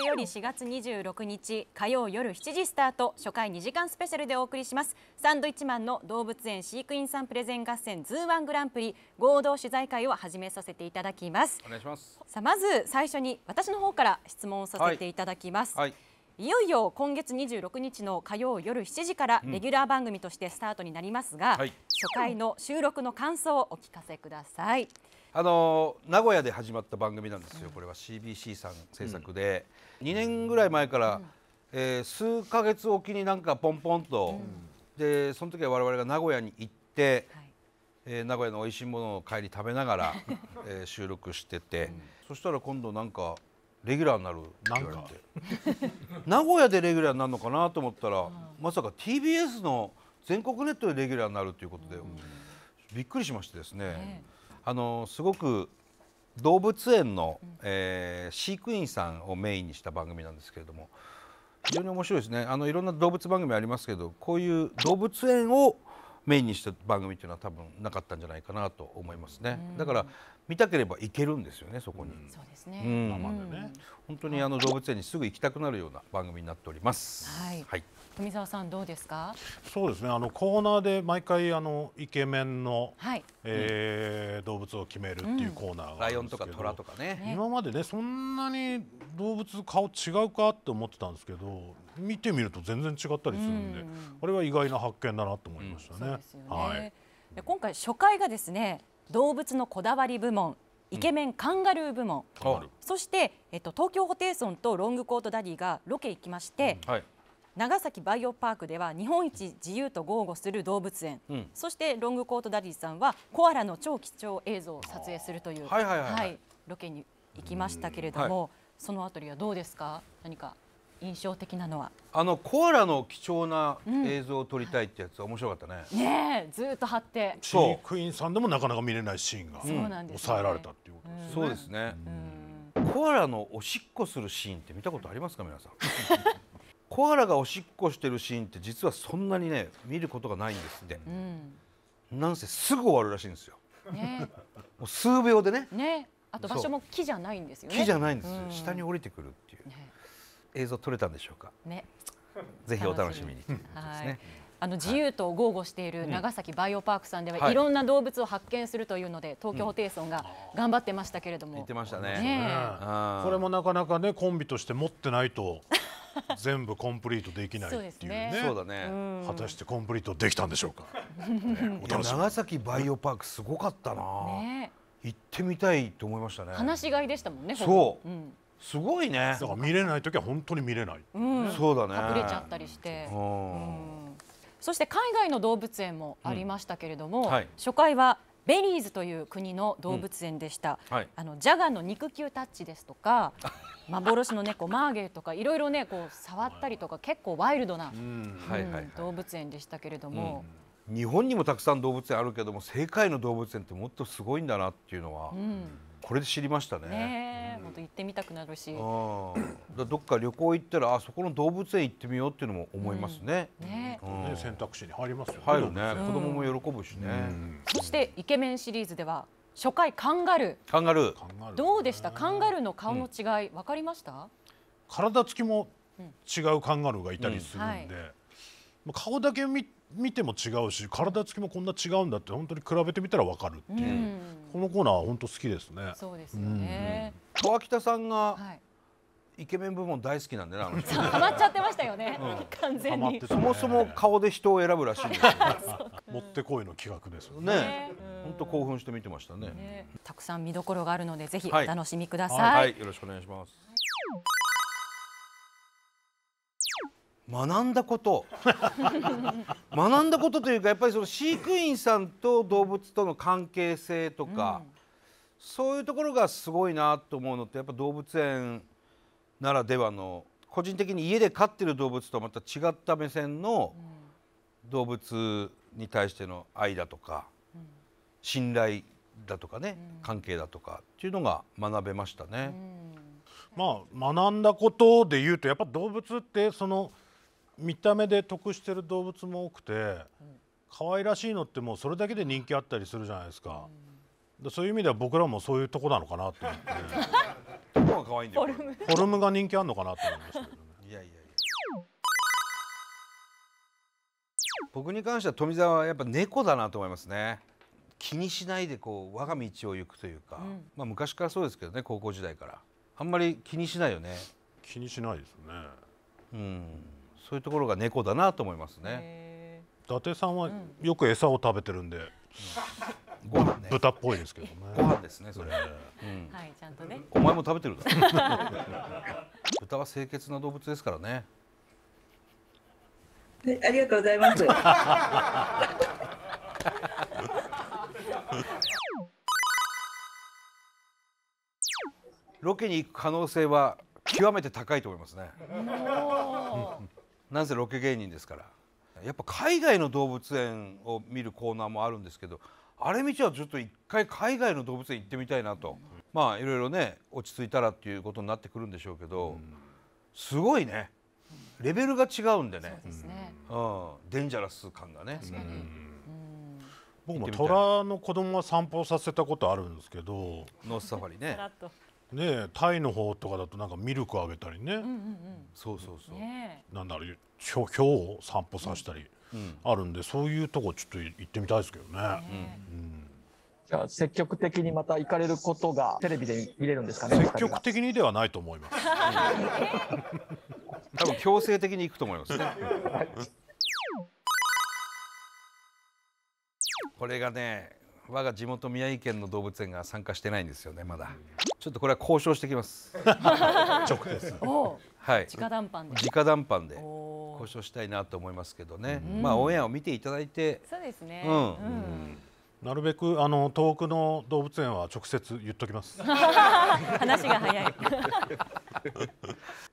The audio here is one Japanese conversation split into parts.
れより4月26日火曜夜7時スタート初回2時間スペシャルでお送りします。サンドウィッチマンの動物園飼育員さんプレゼン合戦 ZOO-1グランプリ合同取材会を始めさせていただきます。お願いします。さあまず最初に私の方から質問をさせていただきます、はい。いよいよ今月26日の火曜夜7時からレギュラー番組としてスタートになりますが、はい。初回の収録の感想をお聞かせください。あの名古屋で始まった番組なんですよ、これは CBC さん制作で、2年ぐらい前から、えー数ヶ月おきになんかポンポンと、でその時は我々が名古屋に行って、はい。えー名古屋の美味しいものを帰り食べながら、えー収録してて、そしたら今度なんかレギュラーになるって言われて。名古屋でレギュラーになるのかなと思ったら、まさか TBS の全国ネットでレギュラーになるということで、びっくりしましてですね、ねあのすごく動物園の、えー飼育員さんをメインにした番組なんですけれども非常に面白いですね。あのいろんな動物番組ありますけどこういう動物園をメインにした番組っていうのは多分なかったんじゃないかなと思いますね、だから見たければ行けるんですよねそこに、そうですね。うん。生でね。本当にあの動物園にすぐ行きたくなるような番組になっております。はい。はい、富澤さんどうですか？そうですね。あのコーナーで毎回あのイケメンの、はい。えー動物を決めるっていうコーナーがあライオンとかるんですけど、トラとかね。ね。今までねそんなに動物顔違うかって思ってたんですけど、見てみると全然違ったりするんで、うん。これは意外な発見だなと思いましたね。そうですよね。はい。で今回初回がですね動物のこだわり部門、イケメンカンガルー部門、あそしてえっと東京ホテイソンとロングコートダディがロケ行きまして、はい。長崎バイオパークでは日本一自由と豪語する動物園、うん。そしてロングコートダディさんはコアラの超貴重映像を撮影するというはいはいはいはい。ロケに行きましたけれども、そのあたりはどうですか？何か印象的なのは？あのコアラの貴重な映像を撮りたいってやつは面白かったね、ねえずーっと張って。そう。飼育員さんでもなかなか見れないシーンがね。抑えられたっていうことです。そうですね、うん。コアラのおしっこするシーンって見たことありますか皆さん？コアラがおしっこしてるシーンって実はそんなにね見ることがないんですって。うん。なんせすぐ終わるらしいんですよ。ねもう数秒でね。えねえ。あと場所も木じゃないんですよね。木じゃないんですよ、うん。下に降りてくるっていう。ね映像撮れたんでしょうか？ね。ぜひお楽しみに。あの自由と豪語している長崎バイオパークさんでは、はい。い、ろんな動物を発見するというので東京ホテイソンが頑張ってましたけれども、言ってましたね。これもなかなかねコンビとして持ってないと 全部コンプリートできないっていうね。そうですね。そうだね、うん。果たしてコンプリートできたんでしょうか？長崎バイオパークすごかったな、ね行ってみたいと思いましたね。え話し飼いでしたもんね。そうすごいね。だから見れない時は本当に見れない。うん。そうだね。隠れちゃったりして。ううん。んそして海外の動物園もありましたけれども、はい。初回はベリーズという国の動物園でした、はい。あのジャガーの肉球タッチですとか 幻の猫マーゲーとかいろいろねこう触ったりとか結構ワイルドな、動物園でしたけれども、日本にもたくさん動物園あるけども世界の動物園ってもっとすごいんだなっていうのは、うんこれで知りましたね。ねえ、本当行ってみたくなるし、どっか旅行行ったらあそこの動物園行ってみようっていうのも思いますね。ね。えうん。ね選択肢に入りますよね。入るね、うん。子供も喜ぶしね。うん。そしてイケメンシリーズでは初回カンガルー。カンガルー。どうでした？カンガルーの顔の違い分かりました、体つきも違うカンガルーがいたりするんで、うん。はい。まあ顔だけ見見ても違うし体つきもこんな違うんだって本当に比べてみたらわかるっていう、うんこのコーナーは本当好きですね。そうですよね、川北さんがはい。イケメン部門大好きなんでねあの人。ハマっちゃってましたよね、完全に。ハマってたそもそも顔で人を選ぶらしいんですよ。もってこいの企画ですよね。ね。ね本当興奮して見てましたね。ね。たくさん見どころがあるのでぜひおはい。楽しみください、はい、よろしくお願いします。学んだこと。学んだことというかやっぱりその飼育員さんと動物との関係性とか、そういうところがすごいなと思うのってやっぱ動物園ならではの個人的に家で飼ってる動物とはまた違った目線の動物に対しての愛だとか、信頼だとかね、関係だとかっていうのが学べましたね。まあ学んだことで言うとやっぱ動物ってその見た目で得してる動物も多くて可愛らしいのってもうそれだけで人気あったりするじゃないですか。でそういう意味では僕らもそういうとこなのかなと思って、どこが可愛いんだよフォルム。フォルムが人気あるのかなと思いましたけどね。いやいやいや。僕に関しては富澤はやっぱ猫だなと思いますね。気にしないでこう我が道を行くというか、ん。まあ昔からそうですけどね高校時代から。あんまり気にしないよね。気にしないですね。うんそういうところが猫だなと思いますね。へ伊達さんはよく餌を食べてるんで、ご飯ね。豚っぽいですけどね。ご飯ですねそれ、うん。ーはいちゃんとね。お前も食べてるだろ。豚は清潔な動物ですからね。はい、ありがとうございます。ロケに行く可能性は極めて高いと思いますねなぜロケ芸人ですから。やっぱ海外の動物園を見るコーナーもあるんですけどあれ見ちゃうとちょっと一回海外の動物園行ってみたいなと、まあいろいろね落ち着いたらっていうことになってくるんでしょうけど、すごいね。レベルが違うんでね。ですね。うん、デンジャラス感がね、僕も虎の子供は散歩させたことあるんですけどノースサファリね ねえタイの方とかだとなんかミルクあげたりね、うんうんそうそうそう。うんねなんだろうひょひょうを散歩させたりうん。あるんで、そういうとこちょっと行ってみたいですけどね。え。ねじゃあ積極的にまた行かれることがテレビで見れるんですかね。積極的にではないと思います。多分強制的に行くと思いますね。これがね我が地元宮城県の動物園が参加してないんですよねまだ。ちょっとこれは交渉してきます。直接。はい。直談判で。直談判で交渉したいなと思いますけどね、うん。まあオンエアを見ていただいて。そうですね。うん。うん。なるべくあの遠くの動物園は直接言っときます。話が早い。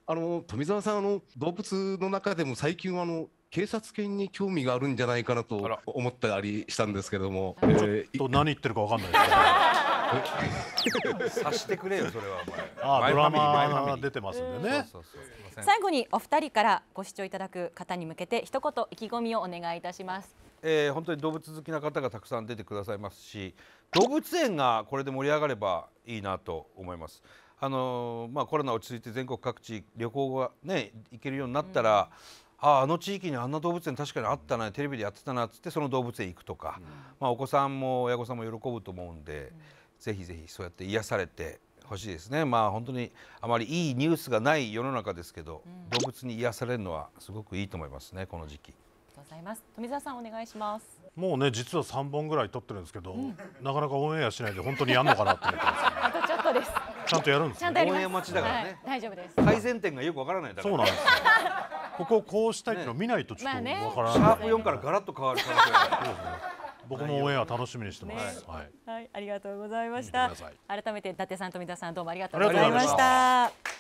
あの富澤さんあの動物の中でも最近はあの警察犬に興味があるんじゃないかなと思ったりしたんですけども、ちょっえーと何言ってるかわかんない。ですけ察してくれよそれはお前。ど。あドラマ出てますんでね。そうそうそう。すいません。最後にお二人からご視聴いただく方に向けて一言意気込みをお願いいたします。えー本当に動物好きな方がたくさん出てくださいますし動物園がこれで盛り上がればいいなと思います。あのーまあ、コロナ落ち着いて全国各地旅行がね行けるようになったら、あああの地域にあんな動物園確かにあったなテレビでやってたなっつってその動物園行くとか、まあ、お子さんも親御さんも喜ぶと思うんで、ぜひぜひそうやって癒されてほしいですね。まあ本当にあまりいいニュースがない世の中ですけど、動物に癒されるのはすごくいいと思いますねこの時期。ありがとうございます。富澤さんお願いします。もうね実は3本ぐらい撮ってるんですけど、なかなかオンエアしないで本当にやんのかなと思ってます あとちょっとです。ちゃんとやるんですね。ちゃんとやります。オンエア待ちだからね。はい。大丈夫です。改善点がよくわからないだからそうなんですよ。ここをこうしたいっていうのを見ないとちょっとわからない。シャープ4からガラッと変わる可能性がある僕もオンエア楽しみにしてます。ねはい。はい。ありがとうございまし見た改めて伊達さん富田さんどうもありがとうありがとうございました。ございました